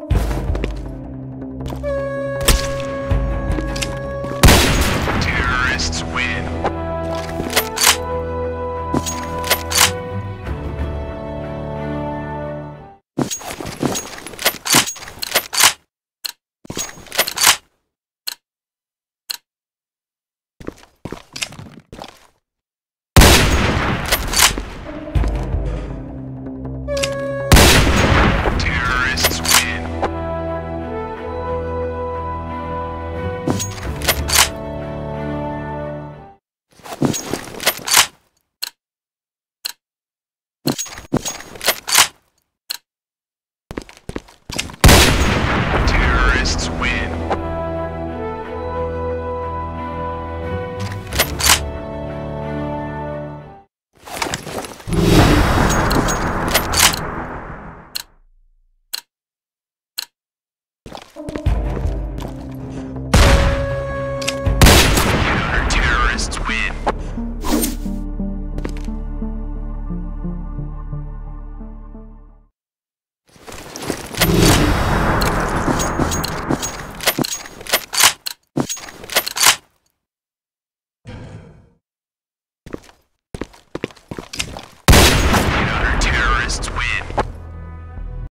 you